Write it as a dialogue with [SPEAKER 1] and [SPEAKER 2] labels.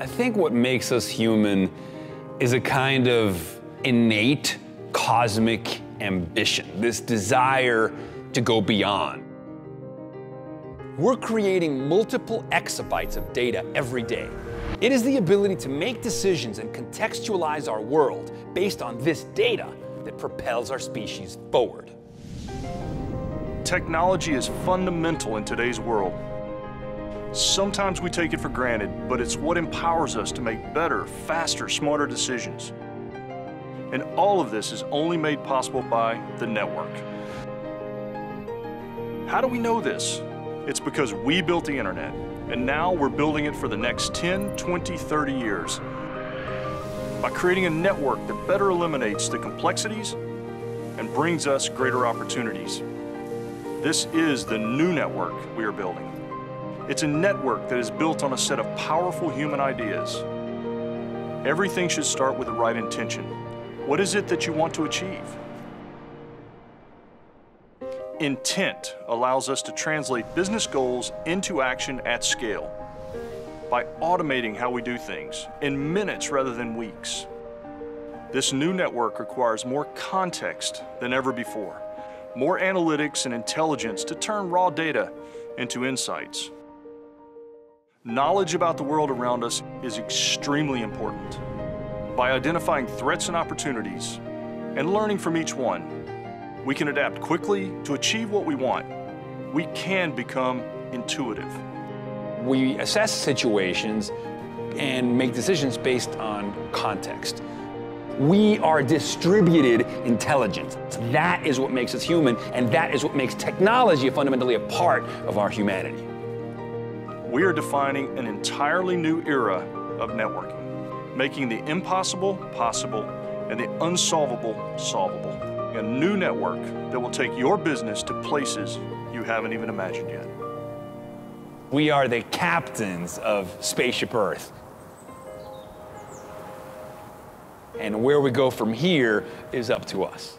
[SPEAKER 1] I think what makes us human is a kind of innate cosmic ambition, this desire to go beyond. We're creating multiple exabytes of data every day. It is the ability to make decisions and contextualize our world based on this data that propels our species forward.
[SPEAKER 2] Technology is fundamental in today's world. Sometimes we take it for granted, but it's what empowers us to make better, faster, smarter decisions. And all of this is only made possible by the network. How do we know this? It's because we built the internet, and now we're building it for the next 10, 20, 30 years. By creating a network that better eliminates the complexities and brings us greater opportunities. This is the new network we are building. It's a network that is built on a set of powerful human ideas. Everything should start with the right intention. What is it that you want to achieve? Intent allows us to translate business goals into action at scale by automating how we do things in minutes rather than weeks. This new network requires more context than ever before, more analytics and intelligence to turn raw data into insights. Knowledge about the world around us is extremely important. By identifying threats and opportunities and learning from each one, we can adapt quickly to achieve what we want. We can become intuitive.
[SPEAKER 1] We assess situations and make decisions based on context. We are distributed intelligence. That is what makes us human, and that is what makes technology fundamentally a part of our humanity
[SPEAKER 2] we are defining an entirely new era of networking, making the impossible possible and the unsolvable solvable. A new network that will take your business to places you haven't even imagined yet.
[SPEAKER 1] We are the captains of Spaceship Earth. And where we go from here is up to us.